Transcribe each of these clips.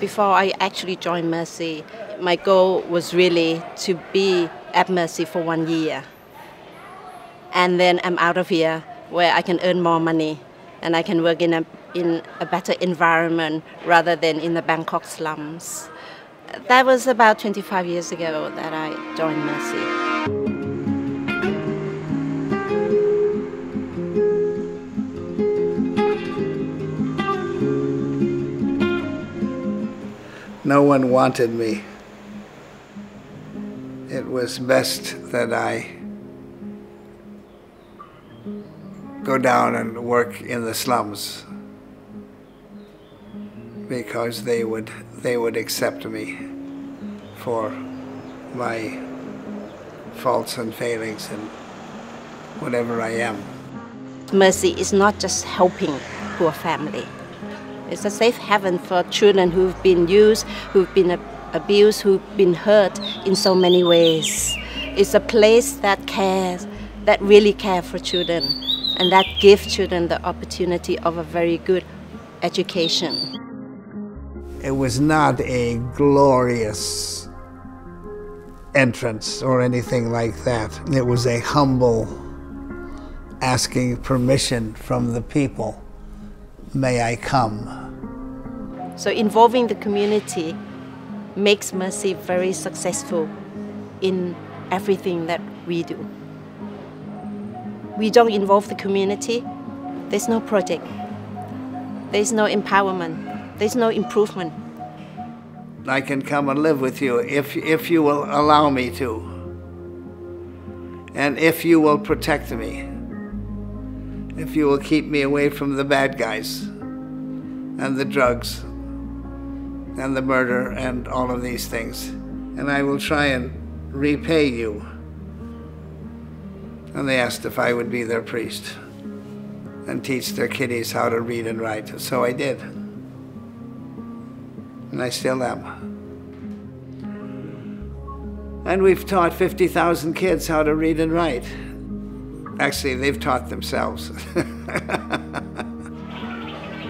Before I actually joined Mercy, my goal was really to be at Mercy for one year. And then I'm out of here where I can earn more money and I can work in a, in a better environment rather than in the Bangkok slums. That was about 25 years ago that I joined Mercy. No one wanted me. It was best that I go down and work in the slums because they would they would accept me for my faults and failings and whatever I am. Mercy is not just helping poor family. It's a safe haven for children who've been used, who've been abused, who've been hurt in so many ways. It's a place that cares, that really cares for children, and that gives children the opportunity of a very good education. It was not a glorious entrance or anything like that. It was a humble asking permission from the people. May I come? So involving the community makes Mercy very successful in everything that we do. We don't involve the community, there's no project, there's no empowerment, there's no improvement. I can come and live with you if, if you will allow me to. And if you will protect me. If you will keep me away from the bad guys and the drugs and the murder and all of these things. And I will try and repay you. And they asked if I would be their priest and teach their kiddies how to read and write. So I did. And I still am. And we've taught 50,000 kids how to read and write. Actually, they've taught themselves.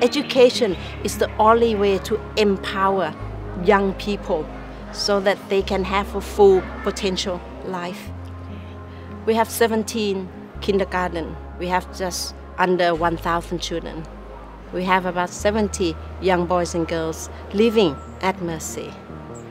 Education is the only way to empower young people so that they can have a full potential life. We have 17 kindergarten. We have just under 1,000 children. We have about 70 young boys and girls living at Mercy.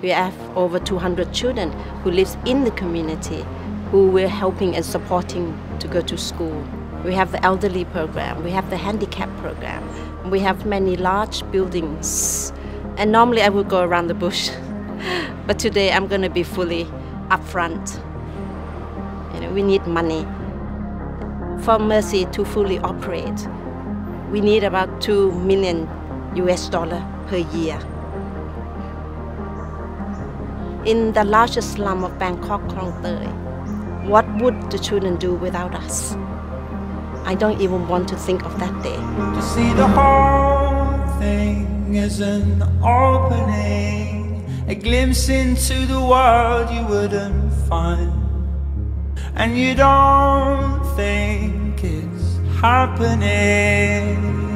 We have over 200 children who live in the community who we're helping and supporting to go to school. We have the elderly program, we have the handicap program, we have many large buildings. And normally I would go around the bush, but today I'm going to be fully upfront. You know, we need money. For Mercy to fully operate, we need about 2 million US dollar per year. In the largest slum of Bangkok, Klong Toi, what would the children do without us? I don't even want to think of that day. To see the whole thing is an opening, a glimpse into the world you wouldn't find. And you don't think it's happening.